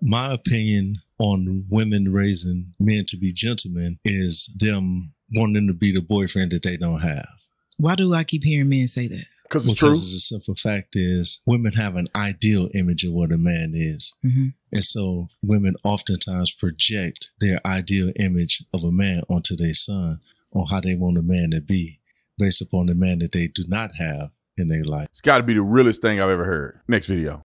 My opinion on women raising men to be gentlemen is them wanting to be the boyfriend that they don't have. Why do I keep hearing men say that? Because it's because true. the simple fact is women have an ideal image of what a man is. hmm And so women oftentimes project their ideal image of a man onto their son on how they want a man to be based upon the man that they do not have in their life. It's got to be the realest thing I've ever heard. Next video.